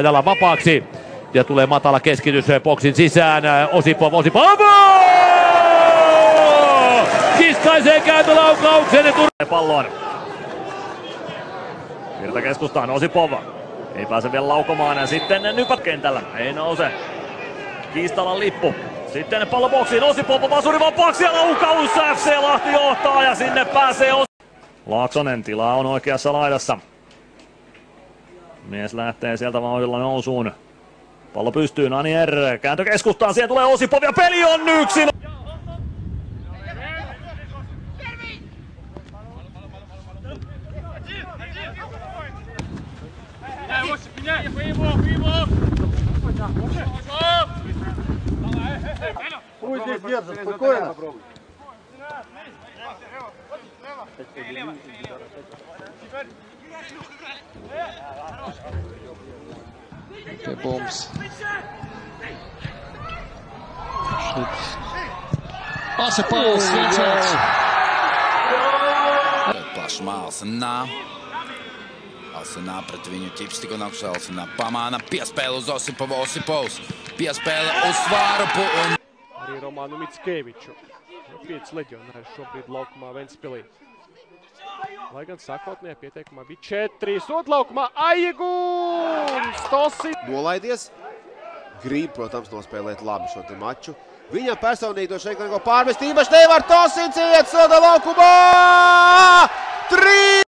Aidalla vapaaksi. Ja tulee matala keskitys boksin sisään. Osipov, Osipov. Kiskaisee kääntölaukauksen ja tur- pallon. Virta keskustaan, Osipov. Ei pääse vielä laukomaan ja sitten nypät kentällä. Ei nouse. Kiistalan lippu. Sitten pallo boksiin, Osipov vasuri vapaaksi ja laukaus FC Lahti johtaa ja sinne pääsee Os- Laaksonen tila on oikeassa laidassa. Mies lähtee sieltä vauhdilla nousuun. Pallo pystyy, Nanier, kääntö keskustaan, siihen tulee Osipov ja peli on yksin! Пусть здесь держит, Pie bumbas. Šit. Pasa Pauls, viens Plašmā Alsenā. Alsenā pret viņu ķips tik un augšā Alsenā pamāna. Piespēle uz Osipovu, Osipovs. Piespēle uz Svārupu un... Arī Romānu Mickeviču. Pieci leģionāri šobrīd laukumā Ventspilī. Lai gan sākotnējā pieteikumā bija četri sodlaukumā Aiguns! Tosi! Nolaidies. Grib, protams, nospēlēt labi šo te maču. Viņa personīgi to šeit kaut ko pārvest. Īpaši nevar Tosins iet soda laukumā! Trīs!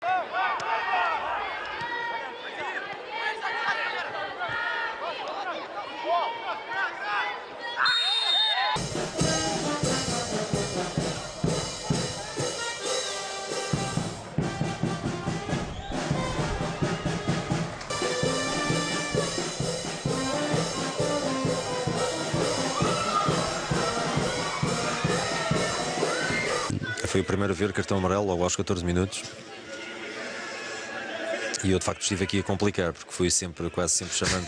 Foi o primeiro a ver cartão amarelo logo aos 14 minutos. E eu de facto estive aqui a complicar, porque fui sempre, quase sempre chamando.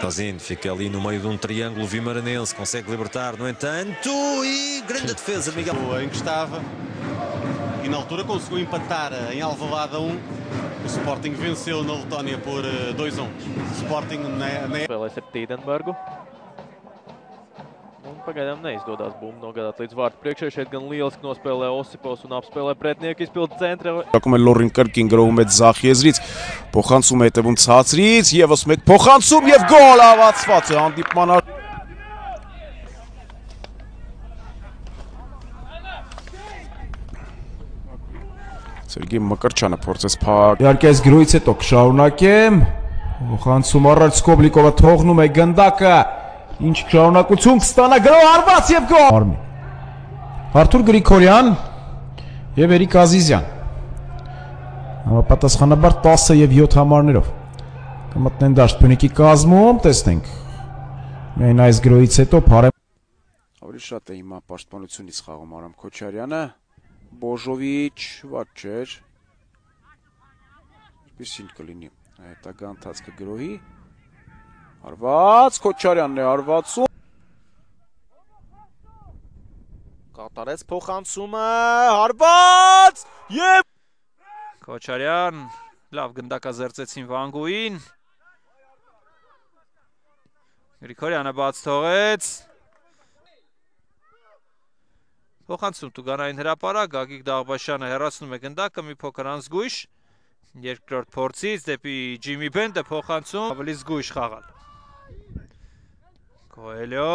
Tozinho fica ali no meio de um triângulo vimaranense, consegue libertar, no entanto, e grande defesa de Miguel. em que estava e na altura conseguiu empatar em Alvalade 1. O Sporting venceu na Letónia por eh, 2-1. Sporting na, na. Un pagaidām neizdodas bumbu nogādāt līdz vārtu priekšē. Šeit gan lieliski nospēlē Osipovs un apspēlē pretinieku izpildu centra. Ակում է Լորին կրկին գրովում է ձախ եզրից, փոխանցում է հետևում ցածրից, եւս մեկ փոխանցում եւ գոլ ավացված է հանդիպման ար- Սերգեյ Մկրչյանը փորձեց փակ Իհարկե այս գրույց հետո կշարունակեմ։ Խանցում առաջ Սկոբլիկովը թողնում է գնդակը։ Ինչ շարունակություն կստանա գրո արված եւ գոլ։ Արմի։ Արթուր Գրիգորյան եւ Էրիկ Ազիզյան։ Համապատասխանաբար 10 եւ 7 համարներով կմտնեն դաշտ փունիկի կազմում, տեսնենք։ Միայն այս գրոյից հետո Փարե Ավելի շատ է հիմա պաշտպանությունից խաղում Արամ Քոչարյանը, Բոժովիչ, ված չէր։ Ինչպեսին կլինի հետագա ընթացքը գրոհի։ Արված Քոչարյանն է արվածում։ Կատարեց փոխանցումը, հարված եւ Քոչարյան լավ գնդակազերծեցին Վանգուին Գրիգորյանը բաց թողեց Փոխանցում Տուգանային հրապարակ Գագիկ Դաղբաշյանը հեռացնում է գնդակը մի փոքր անզգույշ երկրորդ փորձից դեպի Ջիմի Բենդը փոխանցում ավելի զգույշ խաղալ Կոելյո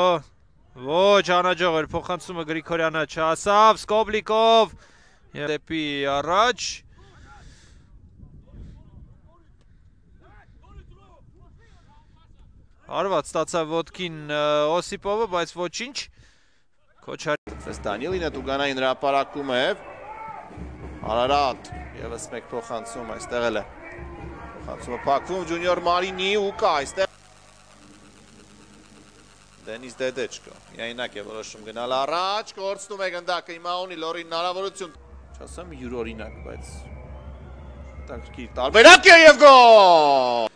Ոչ անաջող էր փոխանցումը Գրիգորյանը չհասավ Սկոբլիկով եւ դեպի առաջ Արված ստացավ ոտքին Օսիպովը, բայց ոչինչ Քոչարյանը Այս Դանիելինը Տուգանային հրապարակում է։ Արարատ եւս մեկ փոխանցում այստեղ էլ է։ Փոխանցումը փակվում Ջունիոր Մարինի ու կա այստեղ Դենիս Դեդեչկո։ Միայնակ է որոշում գնալ առաջ, կորցնում է գնդակը հիմա ունի Լորին հնարավորություն։ Չասեմ յուրօրինակ, բայց տակրկի տարբերակ է եւ գոլ։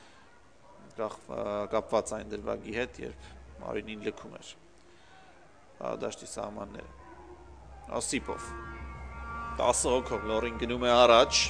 կապված այն դրվագի հետ, երբ Մարինին լքում էր դաշտի սահմանները։ Ասիպով 10 հոգով Լորին գնում է առաջ։